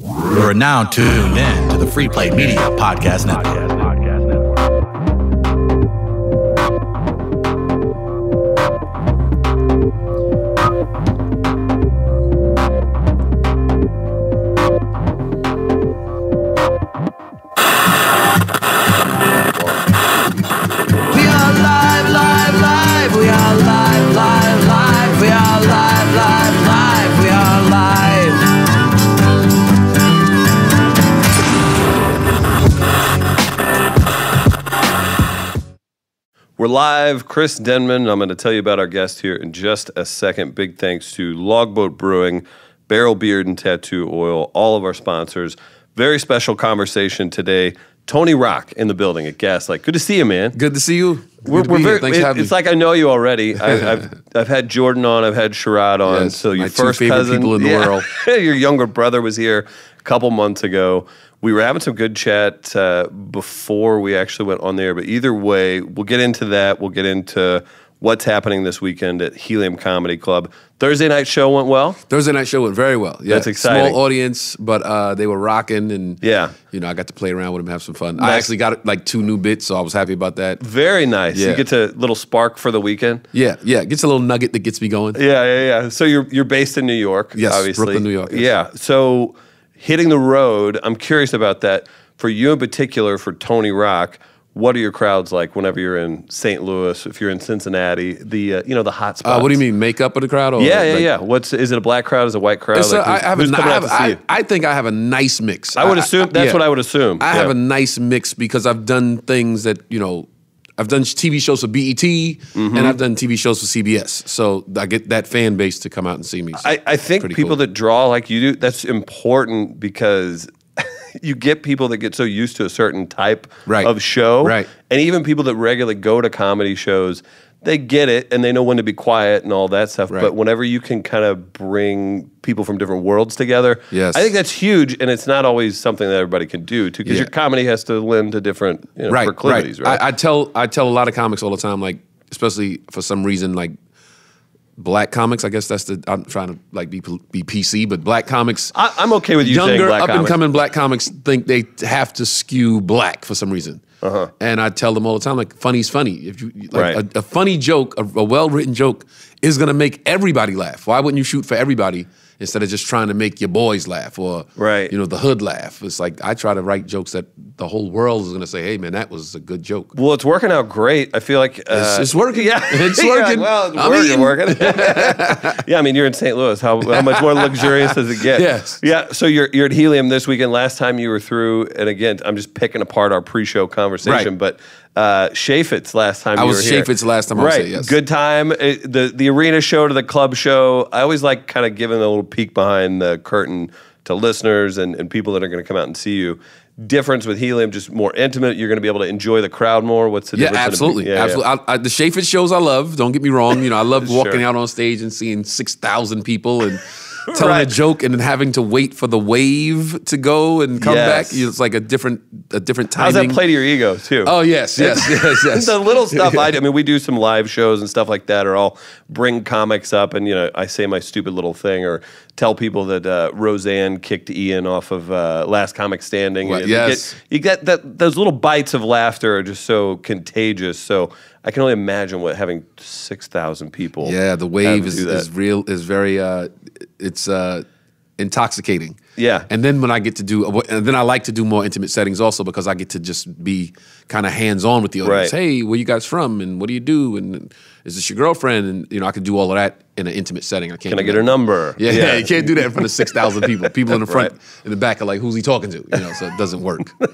You're now tuned in to the Free Play Media Podcast Network. We're live. Chris Denman. I'm going to tell you about our guest here in just a second. Big thanks to Logboat Brewing, Barrel Beard and Tattoo Oil, all of our sponsors. Very special conversation today. Tony Rock in the building at Gaslight. Good to see you, man. Good to see you. We're, we're very, Thanks for having it's me. like I know you already. I, I've I've had Jordan on. I've had Sherrod on. Yes, so your first cousin, people in the Yeah. world. your younger brother was here a couple months ago. We were having some good chat uh, before we actually went on there. But either way, we'll get into that. We'll get into what's happening this weekend at Helium Comedy Club. Thursday night show went well. Thursday night show went very well. Yeah, That's exciting. Small audience, but uh, they were rocking, and Yeah. you know, I got to play around with them, have some fun. I actually got like two new bits, so I was happy about that. Very nice. Yeah. You get a little spark for the weekend. Yeah, yeah, gets a little nugget that gets me going. Yeah, yeah, yeah. So you're you're based in New York, Yes, obviously. Brooklyn, New York, yes. Yeah. So hitting the road, I'm curious about that. For you in particular, for Tony Rock, what are your crowds like whenever you're in St. Louis? If you're in Cincinnati, the uh, you know the hot spots. Uh, what do you mean, makeup of the crowd? Or Yeah, yeah, like- yeah. What's is it a black crowd? Is it a white crowd? Like, I have, who's a, coming I, out have I. I think I have a nice mix. I would assume that's yeah. what I would assume. I Yeah. have a nice mix because I've done things that you know. I've done TV shows for BET Mm-hmm. and I've done TV shows for CBS, so I get that fan base to come out and see me. So I, I think people cool. that draw like you do, that's important because you get people that get so used to a certain type Right. of show. Right. And even people that regularly go to comedy shows, they get it and they know when to be quiet and all that stuff. Right. But whenever you can kind of bring people from different worlds together, Yes. I think that's huge. And it's not always something that everybody can do too, because Yeah. your comedy has to lend to different you know, right, proclivities, right? I, I tell I tell a lot of comics all the time, like especially for some reason, like black comics. I guess that's the I'm trying to like be be PC, but black comics. I, I'm okay with you saying Younger, up and coming black comics think they have to skew black for some reason. Uh-huh. And I tell them all the time, like, funny's funny. If you like Right. a, a funny joke, a, a well written joke, is gonna make everybody laugh. Why wouldn't you shoot for everybody instead of just trying to make your boys laugh or Right. you know the hood laugh? It's like I try to write jokes that the whole world is gonna say, "Hey, man, that was a good joke." Well, it's working out great. I feel like uh, It's, it's working. Yeah, it's Yeah, working. well, it's I'm working, working. yeah, I mean, you're in St. Louis. How, how much more luxurious does it get? Yes. Yeah. So you're you're at Helium this weekend. Last time you were through, and again, I'm just picking apart our pre-show conversation, Right. but uh, Chaifetz last time I was. Chaifetz last time I was right. here, yes. Good time. It- the the arena show to the club show. I always like kind of giving a little peek behind the curtain to listeners and, and people that are going to come out and see you. Difference with Helium, just more intimate. You're going to be able to enjoy the crowd more. What's the Yeah, difference? absolutely, yeah, yeah. absolutely. I, I, the Chaifetz shows I love. Don't get me wrong. You know, I love walking Sure. out on stage and seeing six thousand people and telling Right. a joke and then having to wait for the wave to go and come Yes. back. It's like a different, a different timing. How's that play to your ego too? Oh yes, yes, yes, yes. the little stuff I do. I mean, we do some live shows and stuff like that, or I'll bring comics up and you know I say my stupid little thing, or tell people that uh, Roseanne kicked Ian off of uh, Last Comic Standing. And you yes. get, you get that those little bites of laughter are just so contagious. So I can only imagine what having six thousand people. Yeah, the wave is, is real. Is very. Uh, it's uh, intoxicating. Yeah. and then when I get to do, and then I like to do more intimate settings also because I get to just be kind of hands on with the audience. Right. Hey, where you guys from, and what do you do, and is this your girlfriend? And you know, I can do all of that in an intimate setting. I can't. Can I get that. her number? Yeah, yeah, you can't do that in front of six thousand people. People in the front, Right. in the back are like, "Who's he talking to?" You know, so it doesn't work.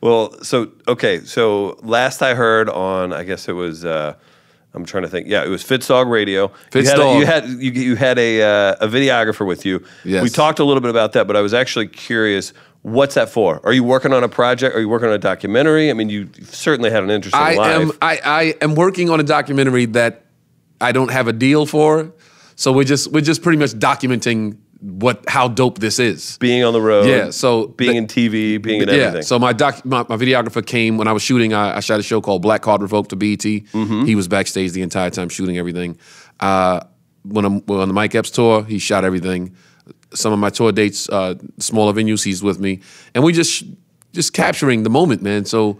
Well, so okay, so last I heard on, I guess it was. Uh, I'm trying to think. Yeah, it was Fitzdog Radio. Fitz you had, A, you had you, you had a uh, a videographer with you. Yes. We talked a little bit about that, but I was actually curious. What's that for? Are you working on a project? Are you working on a documentary? I mean, you certainly had an interesting I life. am I, I am working on a documentary that I don't have a deal for. So we're just we're just pretty much documenting what how dope this is. being on the road. Yeah, so being the- in TV, being in yeah. everything. So my doc my, my videographer came when I was shooting. I, I shot a show called Black Card Revoked to BET. Mm-hmm. He was backstage the entire time shooting everything. Uh, when I'm when on the Mike Epps tour, he shot everything. some of my tour dates, uh, smaller venues. He's with me, and we just just capturing the moment, man. So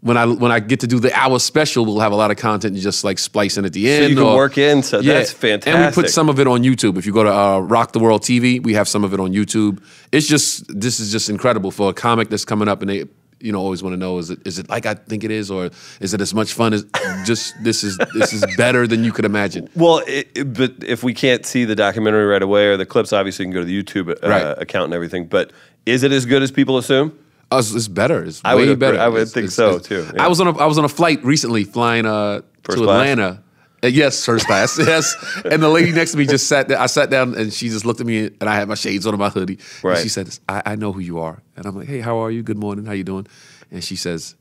when I when I get to do the hour special, we'll have a lot of content and just like splicing at the end. So you can or- work in, so that's fantastic. And we put some of it on YouTube. If you go to uh, Rock the World TV, we have some of it on YouTube. It's just this is just incredible for a comic that's coming up and they you know always want to know is it is it like I think it is or is it as much fun as just this is this is better than you could imagine. Well, it, it- but if we can't see the documentary right away or the clips, obviously you can go to the YouTube uh, Right. account and everything. But is it as good as people assume? It's, it's better. It's I way would better. I would It's- think it's- so, too, yeah. I was on a I was on a flight recently flying uh, to? Atlanta. Uh, yes, first class. yes, and the lady next to me just sat. there. I sat down and she just looked at me, and I had my shades on and my hoodie. Right. And she said, I, "I know who you are," and I'm like, "Hey, how are you? Good morning. How you doing?" And she says,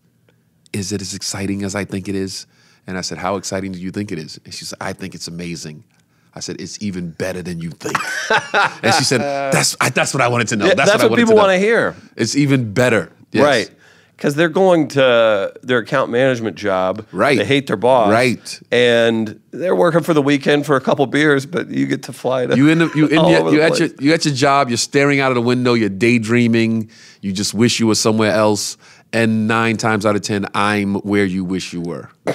"Is it as exciting as I think it is?" And I said, "How exciting do you think it is?" And she said, "I think it's amazing." I said, "It's even better than you think." and she said, "That's I, that's what I wanted to know. Yeah, that's, that's what, I what wanted people to know. wanna hear. It's even better, Yes. Right. Because they're going to their account management job. Right. They hate their boss. Right. And they're working for the weekend for a couple beers, but you get to fly to You in the, you in your, you at your you at your job. You're staring out of the window. You're daydreaming. You just wish you were somewhere else. And nine times out of ten, I'm where you wish you were.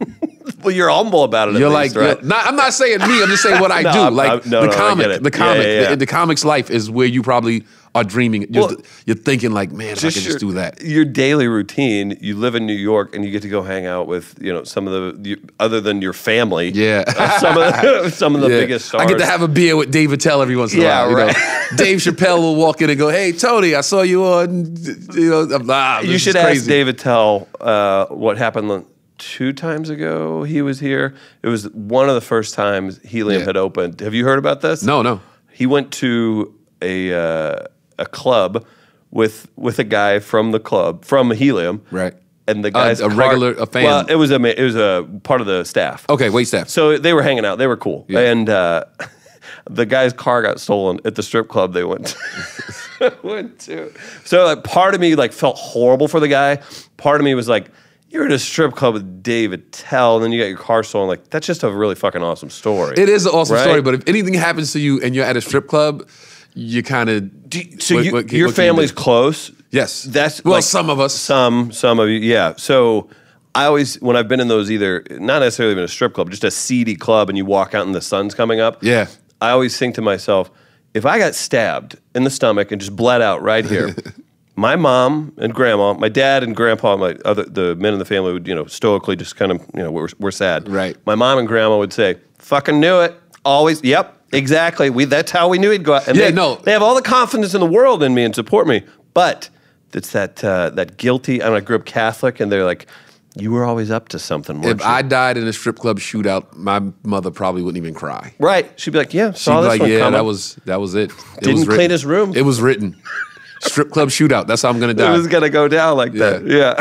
Well, you're humble about it. You're least, like, right? you're- not, I'm not saying me. I'm just saying what I No, do. I'm- like I'm- no, the no, I comic, the comic, yeah, yeah. The, the comic's life is where you probably are dreaming. You're, Well, you're thinking like, man, if I could just do that. Your daily routine. You live in New York, and you get to go hang out with you know some of the you, other than your family. Yeah. uh, some of the, some of the Yeah. biggest stars. I get to have a beer with Dave Attell every once in a Yeah, while. you right. know. Dave Chappelle will walk in and go, "Hey, Tony, I saw you on." You know, ah, You should ask crazy. Dave Attell uh, what happened two times ago. He was here. It was one of the first times Helium Yeah. had opened. Have you heard about this? No, no. He went to a uh, a club with with a guy from the club from Helium. Right. And the guy's a car- regular- a fan. Well, it was a it was a part of the staff. Okay, wait, staff. So they were hanging out. They were cool. Yeah. And uh, the guy's car got stolen at the strip club they went to. went to. So like, part of me like felt horrible for the guy. Part of me was like, you're in a strip club with Dave Attell, and then you got your car stolen. Like that's just a really fucking awesome story. It is an awesome Right? story, but if anything happens to you and you're at a strip club, you kind of. So you, your family's close. Yes. That's Well, like, some of us. Some, some of you, yeah. So I always, when I've been in those, either not necessarily even a strip club, just a seedy club, and you walk out and the sun's coming up. Yeah. I always think to myself, if I got stabbed in the stomach and just bled out right here, my mom and grandma, my dad and grandpa, my other the men in the family would you know stoically just kind of you know we're we're sad. Right. My mom and grandma would say, "Fucking knew it." Always, yep, exactly. We that's how we knew he'd go out. And Yeah, they, no. they have all the confidence in the world in me and support me, but it's that uh, that guilty. I, mean, I grew up Catholic, and they're like, "You were always up to something." If you?" I died in a strip club shootout, my mother probably wouldn't even cry. right, she'd be like, "Yeah, She'd saw be this like, one "Yeah, coming." that was that was it. it Didn't was clean his room. It was written. Strip club shootout. That's how I'm gonna die. It was gonna go down like that. Yeah.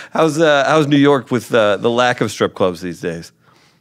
how's uh, how's New York with uh, the lack of strip clubs these days?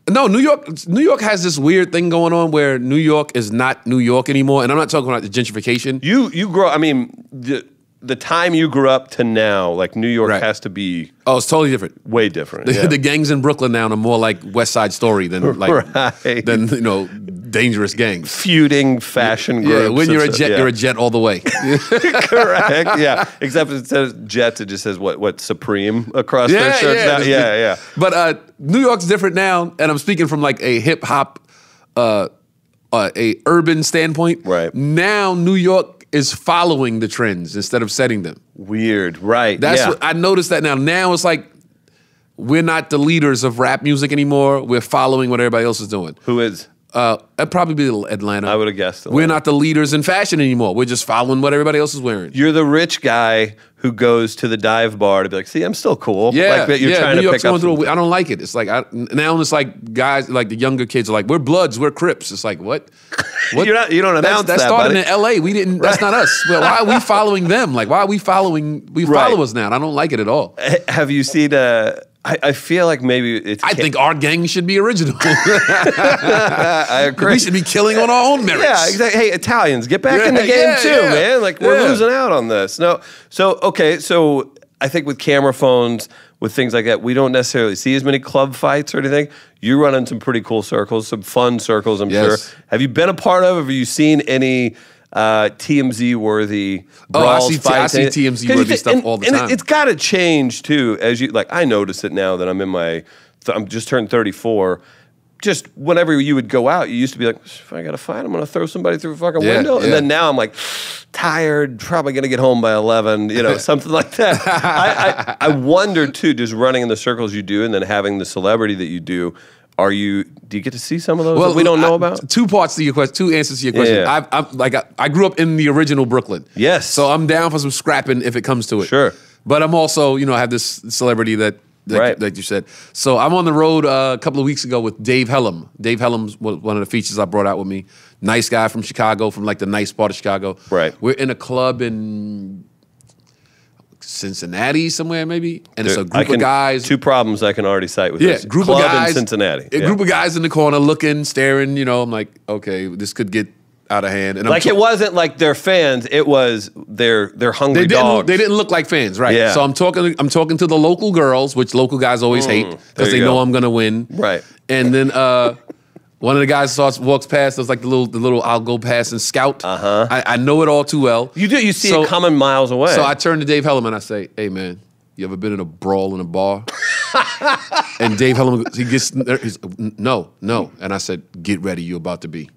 No, New York. New York has this weird thing going on where New York is not New York anymore, and I'm not talking about the gentrification. You you grow. I mean, the the time you grew up to now, like New York Right. has to be Oh, it's totally different. way different. The, yeah. the gangs in Brooklyn now are more like West Side Story than like Right. than you know dangerous gangs. feuding fashion groups. Yeah, when you're a jet, stuff. you're a jet all the way. correct. Yeah, except it says Jets. It just says what what Supreme across their Yeah, shirts. yeah, now. yeah, yeah. But uh, New York's different now, and I'm speaking from like a hip hop, uh, uh, a urban standpoint. Right. now, New York is following the trends instead of setting them. Weird. Right. That's yeah. what I noticed that now. Now it's like we're not the leaders of rap music anymore. We're following what everybody else is doing. Who is? Uh, it'd probably be Atlanta. I would have guessed. We're not the leaders in fashion anymore. We're just following what everybody else is wearing. You're the rich guy who goes to the dive bar to be like, "See, I'm still cool." Yeah, like that you're yeah. trying New to York's pick up. going through. A, I don't like it. It's like I, now it's like guys, like the younger kids are like, "We're Bloods, we're Crips." It's like what? What? You're not- you don't That's- announce that. that, started buddy. in L.A. We didn't. That's not us. Well, why are we following them? Like, why are we following? We Right. follow us now. and I don't like it at all. Have you seen? Uh, I, I feel like maybe it's. I think our gang should be original. I agree. we should be killing on our own merits. Yeah, exactly. Hey, Italians, get back in the game yeah, too, yeah. man. Like we're Yeah. losing out on this. No, so okay, so I think with camera phones, with things like that, we don't necessarily see as many club fights or anything. You run in some pretty cool circles, some fun circles. I'm Yes. sure. Have you been a part of? Have you seen any? Uh, TMZ worthy Oh, I see- I see TMZ worthy stuff and- all the and it- time. it's got to change too. As you like, I notice it now that I'm in my. th- I'm just turned 34. Just whenever you would go out, you used to be like, if I got to fight, I'm going to throw somebody through a fucking Yeah, window. And then now I'm like, tired, probably going to get home by 11, you know, something like that. I, I, I wonder too, just running in the circles you do and then having the celebrity that you do. Are you? Do you get to see some of those that we don't know I- about? Two parts to your question, two answers to your question. Yeah. I, I'm like I, I grew up in the original Brooklyn. Yes. So I'm down for some scrapping if it comes to it. Sure. But I'm also, you know, I have this celebrity that that, Right. that you said. So I'm on the road uh, a couple of weeks ago with Dave Helem. Dave Helem's one of the features I brought out with me. Nice guy from Chicago, from like the nice part of Chicago. Right. We're in a club in Cincinnati somewhere maybe, and it's a group can- of guys. Two problems I can already cite with Yeah, this. group Club of guys in Cincinnati. A Yeah. group of guys in the corner looking, staring. You know, I'm like, okay, this could get out of hand. And like it wasn't like they're fans. It was their their hungry They didn't. dogs. They didn't look like fans, right? Yeah. So I'm talking. I'm talking to the local girls, which local guys always hate Mm, there because they you know. I'm gonna win. Right. And then uh, one of the guys starts walks past. There's like the little, the little. I'll go past and scout. Uh Uh-huh. I, I know it all too well. You do. You see So- it coming miles away. So I turn to Dave Helem and I say, "Hey man, you ever been in a brawl in a bar?" and Dave Helem, he gets, he's, no, no. And I said, "Get ready, you're about to be."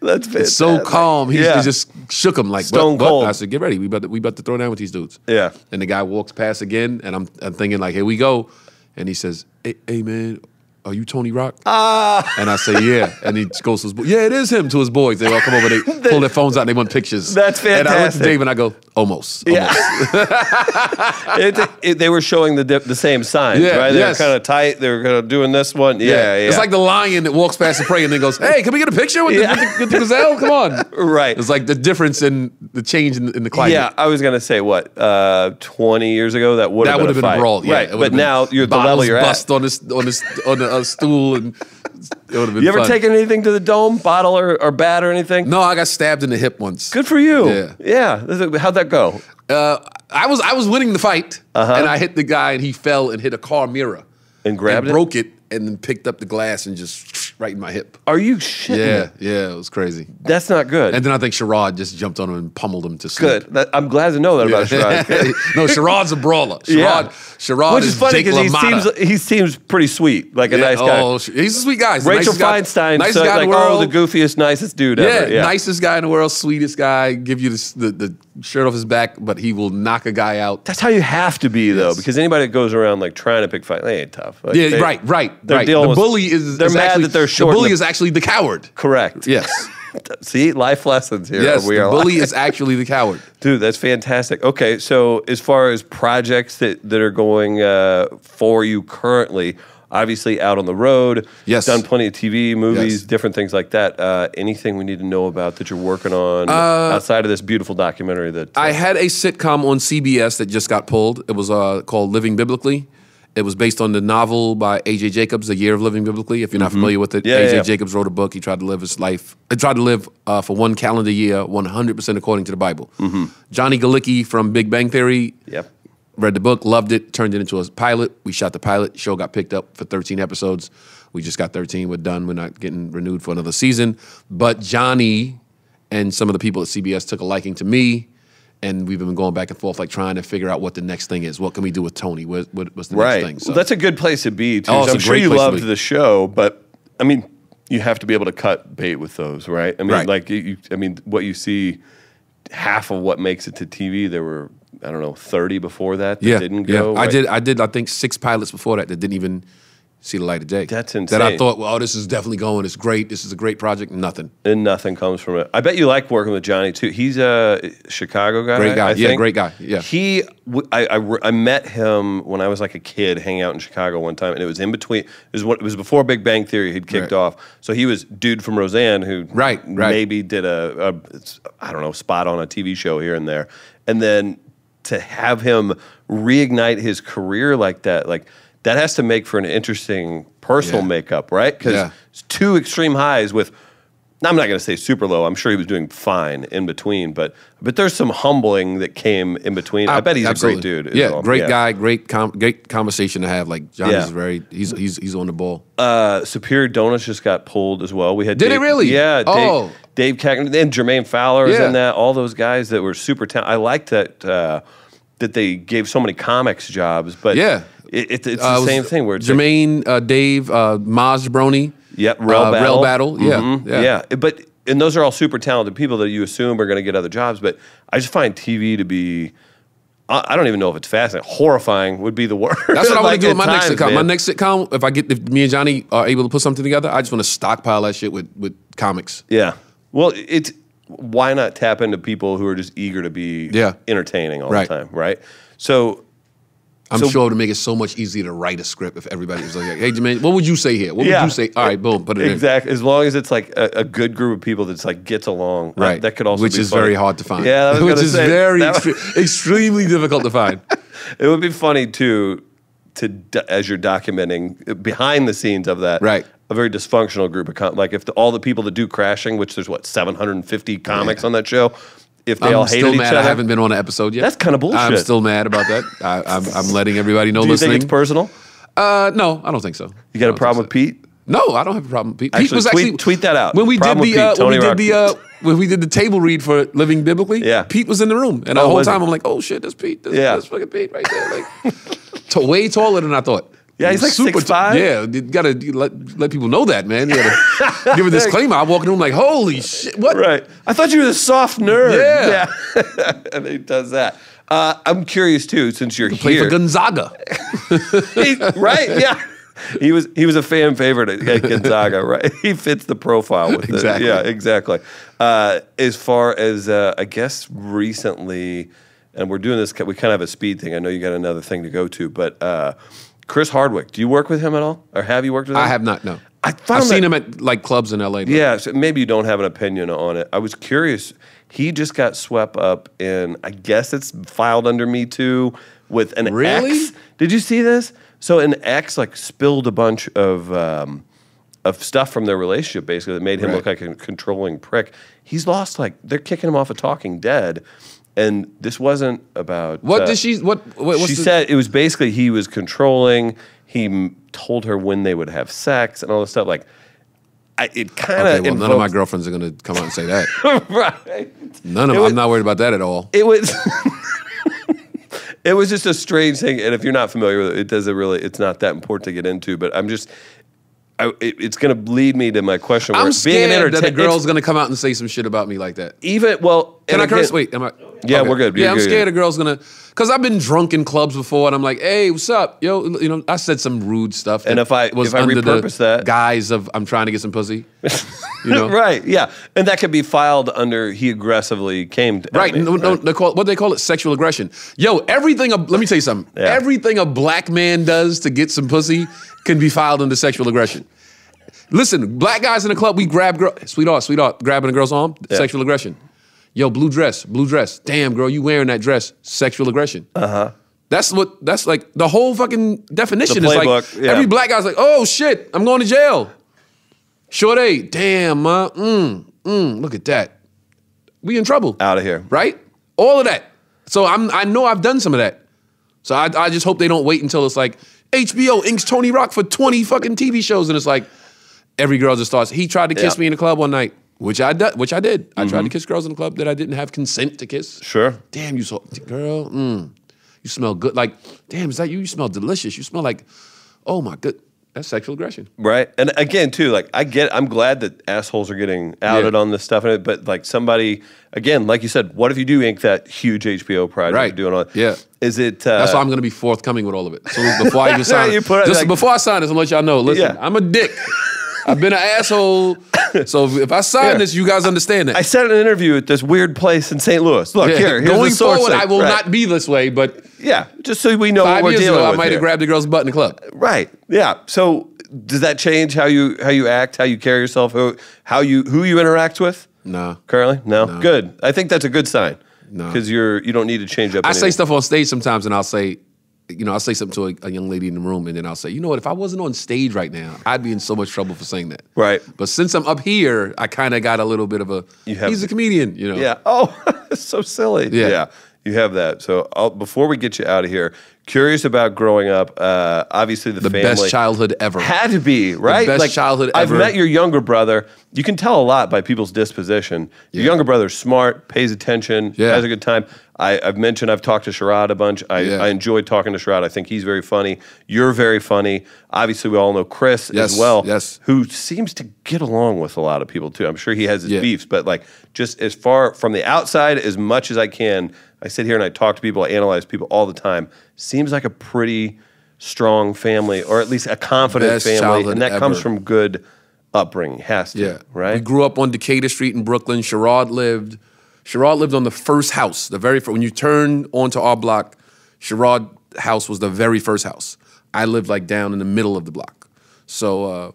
That's It's so calm. He, Yeah. he just shook him like Stone what, what? cold. I said, "Get ready. We about to, we about to throw down with these dudes." Yeah. And the guy walks past again, and I'm I'm thinking like, "Here we go," and he says, "Hey, hey man." Are you Tony Rock? Ah. And I say, yeah. And he goes to his boys. Yeah, it is him to his boys. They all come over, they pull their phones out, and they want pictures. That's fantastic. And I look to Dave and I go, almost. almost. Yeah. it, it- they were showing the dip, the same signs, Yeah, right? They yes. were kind of tight. They were kind of doing this one. Yeah, yeah. It's like the lion that walks past the prey and then goes, "Hey, can we get a picture with, Yeah. the, with, the, the gazelle? Come on!" Right. It's like the difference in the change in, in the climate. yeah, I was gonna say what uh, twenty years ago that would that have would been have been a brawl, yeah. right? But been now you're the level you're bust at. on this on this on a, a stool, and it would have been. You ever fun. taken anything to the dome, bottle or, or bat or anything? No, I got stabbed in the hip once. Good for you. Yeah. yeah. How'd that go? Uh, I was I was winning the fight, Uh-huh. and I hit the guy, and he fell and hit a car mirror, And grabbed and it? broke it, and then picked up the glass and just right in my hip. Are you shitting? Yeah, yeah, it was crazy. That's not good. And then I think Sherrod just jumped on him and pummeled him to sleep. good. That, I'm glad to know that about Sherrod. no, Sherrod's a brawler. Sherrod, Yeah. Sherrod Which is funny Jake because he LaMotta. seems he seems pretty sweet, like a Yeah, nice guy. Oh, sh- he's a sweet guy. He's the Rachel nicest guy- Feinstein, nicest so, guy like in the world. oh, the goofiest, nicest dude yeah, ever. Yeah, nicest guy in the world, sweetest guy. Give you this, the the shirt off his back, but he will knock a guy out. That's how you have to be though, because anybody that goes around like trying to pick fight, they ain't tough. Like, Yeah, they- right, right, they're right. dealing The with- bully is they're is mad actually, that they're short. The bully is actually the coward. correct. Yes, See, life lessons here. yes. we The are bully is actually the coward. Dude, that's fantastic. Okay, so as far as projects that, that are going uh, for you currently, obviously out on the road, Yes. done plenty of TV, movies, Yes. different things like that. Uh, anything we need to know about that you're working on outside of this beautiful documentary that uh, I had a sitcom on CBS that just got pulled. It was uh, called Living Biblically. It was based on the novel by A.J. Jacobs, A Year of Living Biblically. If you're not familiar with it, Mm-hmm. Yeah, A.J. yeah. Jacobs wrote a book. He tried to live his life. He tried to live uh, for one calendar year, 100% according to the Bible. Johnny Galecki from Big Bang Theory Yep. read the book, loved it, turned it into a pilot. We shot the pilot. Show got picked up for 13 episodes. We just got 13. We're done. We're not getting renewed for another season. But Johnny and some of the people at CBS took a liking to me, and we've been going back and forth, like trying to figure out what the next thing is. What can we do with Tony? What, what, what's the Right. next thing? So Well, that's a good place to be too. Oh, I'm sure you loved the show, but I mean, you have to be able to cut bait with those, right? I mean, Right. like you, I mean, what you see, half of what makes it to TV, there were I don't know, thirty before that that yeah, didn't go. yeah. go. I did. I did. I think six pilots before that that didn't even see the light of day. That's insane. That I thought, well, oh, this is definitely going. It's great. This is a great project. Nothing. and nothing comes from it. I bet you like working with Johnny too. He's a Chicago guy. Great guy. I Yeah, think. great guy. Yeah. He, I, I I met him when I was like a kid, hanging out in Chicago one time, and it was in between. It was what it was before Big Bang Theory had kicked Right. off. So he was dude from Roseanne who Right, right. maybe did a, a I don't know spot on a TV show here and there, and then to have him reignite his career like that, like. That has to make for an interesting personal Yeah. makeup, right? Because Yeah. it's two extreme highs with I'm not going to say super low. I'm sure he was doing fine in between, but but there's some humbling that came in between. I, bet he's Absolutely. a great dude. Yeah, well. great guy, great com- great conversation to have. Like Johnny's Yeah. very he's he's he's on the ball. Uh, Superior Donuts just got pulled as well. We had Did it really? Yeah. Dave, Oh. Dave Koechner and Jermaine Fowler is Yeah. in that. All those guys that were super talented. I liked that uh, that they gave so many comics jobs, but Yeah. It, it, it's Uh, the same thing where Jermaine, uh, Dave, uh, Maz Jobrani. Yep, Rell uh, Battle. Rell Battle. Yeah, Mhm, yeah. But and those are all super talented people that you assume are going to get other jobs. But I just find TV to be. I I don't even know if it's fascinating. Horrifying would be the word. That's what I want to do with my next sitcom. My next sitcom, if I get if me and Johnny are able to put something together, I just want to stockpile that shit with with comics. Yeah. Well, it's why not tap into people who are just eager to be Yeah. entertaining all Right. the time, right? So I'm So- sure to make it so much easier to write a script if everybody was like, "Hey, Jermaine, what would you say here? What yeah, would you say?" All right, boom, put it in. exactly. As long as it's like a, a good group of people that's like gets along, in. Right, That could also be. which is funny. very hard to find. Yeah, which is say, very that- extre- extremely difficult to find. It would be funny too, to as you're documenting uh, behind the scenes of that, Right. A very dysfunctional group of com- like if the, all the people that do crashing, which there's what 750 comics Yeah. on that show, if they I'm all hated still each mad other, I haven't been on an episode yet. That's kinda bullshit. I'm still mad about that. I, I'm, I'm letting everybody know do you listening. think it's personal? uh, no, I don't think so. You got a problem with. Pete? No, I don't have a problem. with Pete, Pete Actually, was tweet- actually tweet that out. when we Problem did the uh, Pete, when we did the uh, when we did the table read for Living Biblically. Yeah. Pete was in the room, and the Oh, whole was he? time I'm like, oh shit, that's Pete. That's, Yeah. that's fucking Pete right there. Like, t- way taller than I thought. Yeah, he's like Super 6'5"? t- Yeah, you gotta let let people know that, man. You gotta give a disclaimer. I walk in the room like, holy shit, what? Right. I thought you were the soft nerd. Yeah. Yeah. and he does that. Uh, I'm curious too, since you're Play here. for Gonzaga. He- right? Yeah. He was he was a fan favorite at, at Gonzaga, right? He fits the profile with the, Exactly. Yeah, exactly. Uh, as far as uh, I guess recently, and we're doing this, we kind of have a speed thing. I know you got another thing to go to, but uh, Chris Hardwick, do you work with him at all, or have you worked with him? I have not. No, I found I've seen that- him at like clubs in L.A. Yeah, so maybe you don't have an opinion on it. I was curious. He just got swept up in, I guess it's filed under Me Too with an Really? ex. Did you see this? So an ex like spilled a bunch of um, of stuff from their relationship, basically that made him Right. look like a controlling prick. He's lost like they're kicking him off of Talking Dead, and this wasn't about What uh, did she? What? what what's she the, said it was basically he was controlling. He m- told her when they would have sex and all this stuff. Like, I, it kind of Okay, well, none of my girlfriends are gonna come out and say that. right. None of them. was- I'm not worried about that at all. It was. it was just a strange thing, and if you're not familiar with it, it doesn't really. It's not that important to get into. But I'm just. I, it, it's going to lead me to my question. where I'm being an scared that a girl's gonna come out and say some shit about me like that. even well. Can I curse? again- Wait, am I? Yeah, we're good. Yeah, You're I'm good, scared yeah. a girl's gonna, cause I've been drunk in clubs before, and I'm like, hey, what's up, yo? You know, I said some rude stuff, And if I- was if I under repurpose the that- guise of I'm trying to get some pussy, you know, right? Yeah, and that could be filed under he aggressively came. To, Right. No, no, they call, what they call it sexual aggression. Yo, everything, a, let me tell you something. Yeah. Everything a black man does to get some pussy can be filed under sexual aggression. Listen, black guys in the club, we grab girl, sweetheart, sweetheart, grabbing a girl's arm, Yeah. sexual aggression. Yo, blue dress, blue dress. Damn, girl, you wearing that dress, sexual aggression. Uh huh. That's what, that's like the whole fucking definition The is like, yeah. every black guy's like, oh shit, I'm going to jail. Short A, damn, ma, mm, mm, look at that. We in trouble out of here. right? All of that. So I'm I know I've done some of that. So I, I just hope they don't wait until it's like HBO inks Tony Rock for 20 fucking TV shows and it's like every girl just starts. He tried to kiss Yeah. Me in the club one night, which I did, which I did. I tried to kiss girls in the club that I didn't have consent to kiss. Sure. Damn, you so girl, mm, you smell good. Like, damn, is that you? You smell delicious. You smell like, oh my good. That's sexual aggression. Right. And again, too, like I get, I'm glad that assholes are getting outed Yeah. on this stuff. And but like somebody, again, like you said, what if you do ink that huge HBO project Right. you're doing on? Yeah. Is it? Uh, That's why I'm going to be forthcoming with all of it. So before I even sign, You put it just like- before I sign this, I'm gonna let y'all know. Listen, Yeah. I'm a dick. I've been an asshole. So if I sign Yeah. this, you guys understand that. I said in an interview at this weird place in St. Louis. Look Yeah. here. Here's Going the forward. I will Right. not be this way. But Yeah, just so we know five what we're years dealing ago, I might have grabbed a girl's butt in the club. Right. Yeah. So does that change how you how you act, how you carry yourself, who how you who you interact with? No. Currently, no. Good. I think that's a good sign. No. Because you're you don't need to change up. I say stuff on stage sometimes, and I'll say, you know, I'll say something to a, a young lady in the room, and then I'll say, you know what? If I wasn't on stage right now, I'd be in so much trouble for saying that. Right. But since I'm up here, I kind of got a little bit of a. He's a comedian, you know. Yeah. Oh, it's so silly. Yeah. yeah. You have that. So I'll, before we get you out of here, curious about growing up. Uh, obviously, the, The best childhood ever. had to be right. best childhood I've ever. met your younger brother. You can tell a lot by people's disposition. Your younger brother's smart, pays attention, Yeah. has a good time. I, I've mentioned I've talked to Sherrod a bunch. I, Yeah. I enjoy talking to Sherrod. I think he's very funny. You're very funny. Obviously, we all know Chris Yes, as well. yes. Who seems to get along with a lot of people too. I'm sure he has his Yeah. beefs, but like just as far from the outside as much as I can, I sit here and I talk to people, I analyze people all the time. Seems like a pretty strong family, or at least a confident Best family, and that comes from good upbringing. Has to, Yeah. right? We grew up on Decatur Street in Brooklyn. Sherrod lived. Sherrod lived on the first house, the very first. When you turn onto our block, Sherrod house was the very first house. I lived like down in the middle of the block. So uh,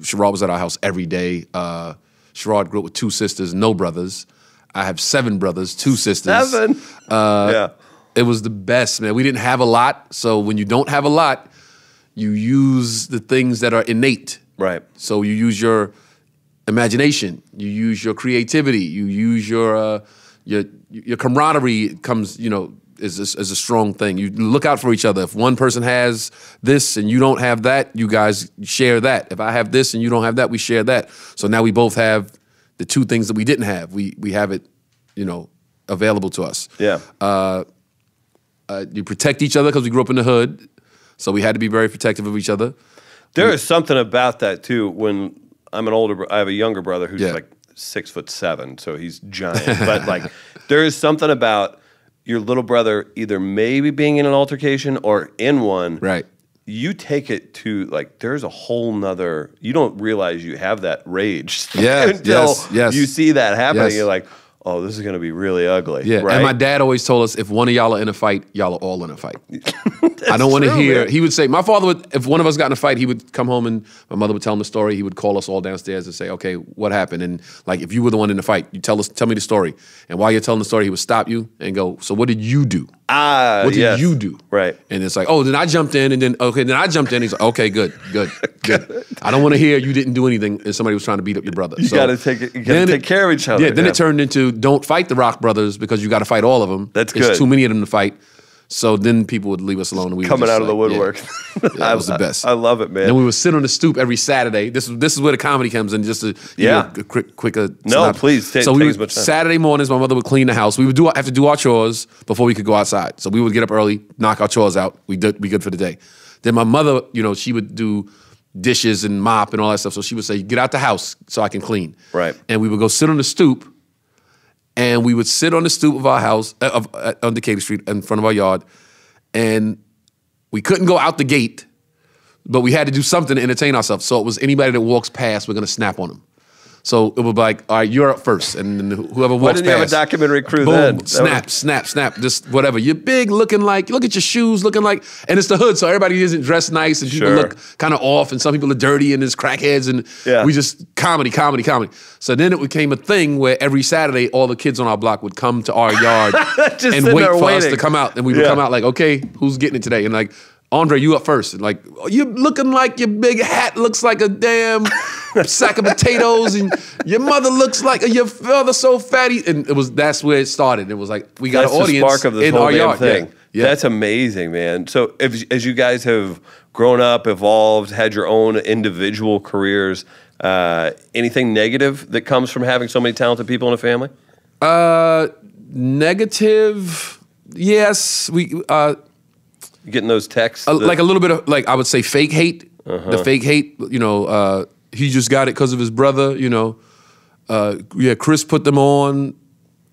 Sherrod was at our house every day. Uh, Sherrod grew up with two sisters, no brothers. I have seven brothers, two sisters. Seven. Uh, yeah. It was the best, man. We didn't have a lot. So when you don't have a lot, you use the things that are innate. Right. So you use your imagination, you use your creativity, you use your uh, your your camaraderie comes, you know, is a, is a strong thing. You look out for each other. If one person has this and you don't have that, you guys share that. If I have this and you don't have that, we share that. So now we both have the two things that we didn't have. We we have it, you know, available to us. Yeah. Uh, you protect each other because we grew up in the hood, so we had to be very protective of each other. There is something about that too. When I'm an older, I have a younger brother who's Yeah. like six foot seven, so he's giant. but like, there is something about your little brother either maybe being in an altercation or in one. Right. You take it to like there's a whole nother. You don't realize you have that rage Yeah, until yes, yes. you see that happening. Yes. You're like, oh, this is going to be really ugly. Yeah, right. and my dad always told us if one of y'all are in a fight, y'all are all in a fight. I don't want to hear. man. He would say, my father would, if one of us got in a fight, he would come home and my mother would tell him the story. He would call us all downstairs and say, okay, what happened? And like, if you were the one in the fight, you tell us, tell me the story. And while you're telling the story, he would stop you and go, so what did you do? Ah, What did yes. you do? Right. And it's like, oh, then I jumped in, and then okay, then I jumped in. He's like, okay, good, good, good. I don't want to hear you didn't do anything, and somebody was trying to beat up your brother. You gotta take it- you gotta take care of each other, Yeah. Then yeah. it turned into don't fight the Rock Brothers because you got to fight all of them. That's It's good. too many of them to fight. So then people would leave us alone. And we Coming out of the like, yeah. woodwork. Yeah, that was the best. I love it, man. Then we would sit on the stoop every Saturday. This is this is where the comedy comes in. Just to Yeah. a quick quick. Uh, No, synopsis. please, ta- so we take would, as much time. Saturday mornings, my mother would clean the house. We would do have to do our chores before we could go outside. So we would get up early, knock our chores out. We did be good for the day. Then my mother, you know, she would do dishes and mop and all that stuff. So she would say, "Get out the house so I can clean." Right. And we would go sit on the stoop, and we would sit on the stoop of our house uh, of, uh, on Decatur Street in front of our yard, and we couldn't go out the gate but we had to do something to entertain ourselves. So it was anybody that walks past, we're gonna snap on them. So it would be like, all right, you're up first, and then whoever walks didn't you have a past, documentary crew boom, then? Snap, was- snap, snap, just whatever. You're big, looking like. Look at your shoes, looking like, and it's the hood, so everybody isn't dressed nice, and people Sure. look kind of off, and some people are dirty, and there's crackheads, and Yeah. we just comedy, comedy, comedy. So then it became a thing where every Saturday, all the kids on our block would come to our yard and wait for us to come out, and we would Yeah. come out like, okay, who's getting it today? And like, Andre, you up first. Like, you're looking like your big hat looks like a damn sack of potatoes, and your mother looks like your father so fatty. And it was that's where it started. It was like we got That's an the audience spark of this in whole our yard. thing. Yeah. Yeah. That's amazing, man. So, if, as you guys have grown up, evolved, had your own individual careers, uh, anything negative that comes from having so many talented people in a family? uh, negative. Yes, we uh, You getting those texts? a- like a little bit of like I would say fake hate. Uh-huh. The fake hate, you know, uh, he just got it because of his brother. You know, uh, yeah, Chris put them on.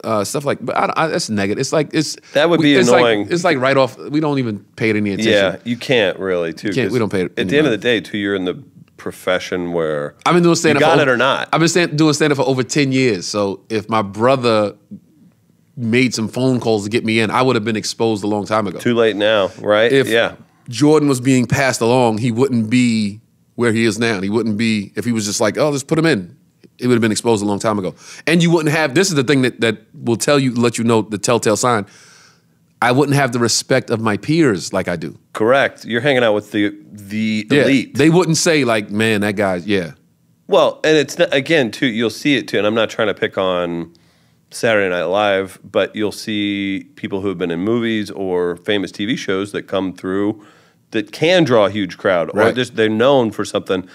Uh, stuff like, but I, I, that's negative. It's like it's That would be it's annoying. Like, it's like right off. We don't even pay it any attention. yeah, you can't really, too. can't- we don't pay it At the end of the day, too, you're in the profession where I've been doing stand up. Got it or not. I've been stand, doing stand up for over ten years. So if my brother made some phone calls to get me in, I would have been exposed a long time ago. too late now, right? if yeah. Jordan was being passed along, he wouldn't be where he is now. He wouldn't be if he was just like, oh, let's put him in. It would have been exposed a long time ago. And you wouldn't have. This is the thing that that will tell you, let you know the telltale sign. I wouldn't have the respect of my peers like I do. Correct. You're hanging out with the the Yeah, elite. They wouldn't say like, man, that guy's yeah. Well, and it's not, again too. You'll see it too, and I'm not trying to pick on Saturday Night Live, but you'll see people who have been in movies or famous TV shows that come through that can draw a huge crowd, or Right. just they're known for something.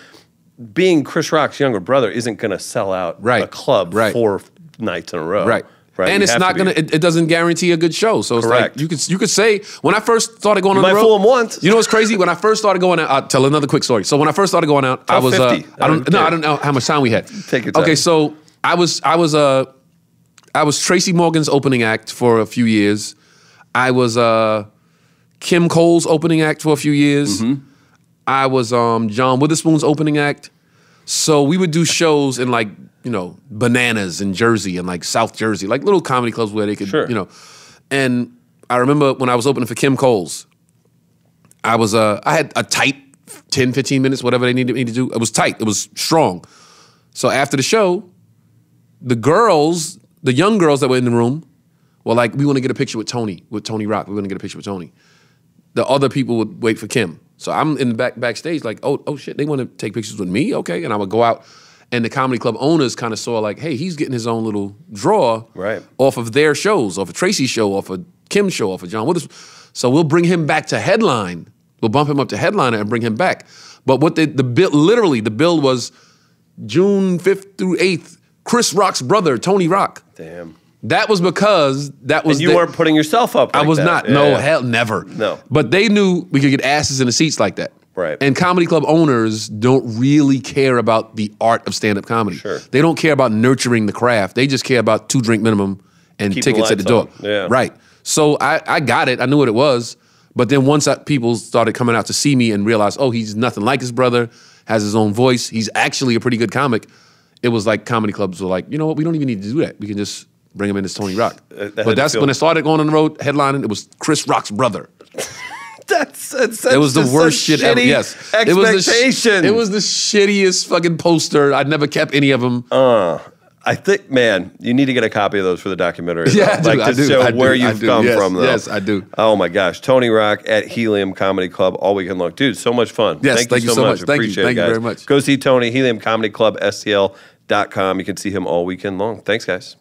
Being Chris Rock's younger brother isn't going to sell out Right. a club Right. four nights in a row, Right. Right. And You it's not to gonna. It, it doesn't guarantee a good show. So it's Correct. like you could you could say when I first started going on might the road. fool 'em once. You know what's crazy? When I first started going out, I'll tell another quick story. So when I first started going out, I was. Uh, 50. I I don't. don't No. I don't know how much time we had. Take your time. Okay, so I was. I was. Uh, I was Tracy Morgan's opening act for a few years. I was uh, Kim Coles opening act for a few years. Mm-hmm. I was um, John Witherspoon's opening act. So we would do shows in like, you know, Bananas in Jersey and like South Jersey, like little comedy clubs where they could, Sure. you know. And I remember when I was opening for Kim Coles, I was uh I had a tight 10, 15 minutes, whatever they needed me to do. It was tight. It was strong. So after the show, the girls, the young girls that were in the room, were like, we want to get a picture with Tony, with Tony Rock. We want to get a picture with Tony the other people would wait for Kim. So I'm in the back backstage, like, oh, oh shit, they want to take pictures with me, okay? And I would go out, and the comedy club owners kind of saw like, hey, he's getting his own little draw Right. off of their shows, off of Tracy's show, off of Kim's show, off of John Withers. So we'll bring him back to headline. We'll bump him up to headliner and bring him back. But what the the bill literally the bill was June fifth through eighth. Chris Rock's brother, Tony Rock. Damn. That was because that was And you the- weren't putting yourself up. I was that. not. Yeah, no, yeah. hell, never. No. But they knew we could get asses in the seats like that. Right. And comedy club owners don't really care about the art of stand up comedy. Sure. They don't care about nurturing the craft. They just care about two drink minimum and Keep the tickets at the door. Yeah. Right. So I, I got it. I knew what it was. But then once I, people started coming out to see me and realized, oh, he's nothing like his brother, has his own voice, he's actually a pretty good comic. It was like comedy clubs were like, you know what, we don't even need to do that. We can just bring him in as Tony Rock. that but that's when I started going on the road headlining. It was Chris Rock's brother. That's, that's, It was the worst shit ever. Yes, it was the Expectation. It was the shittiest fucking poster. I'd never kept any of them. Uh. I think, man, you need to get a copy of those for the documentary. Yeah. I do, like I to do, show I do, where you've come Yes, from. Though. yes, I do. Oh my gosh, Tony Rock at Helium Comedy Club all weekend long, dude. So much fun. Yes, thank you so much. Thank you. Appreciate Thank it, you guys. very much. Go see Tony Helium Comedy Club STL.com. You can see him all weekend long. Thanks, guys.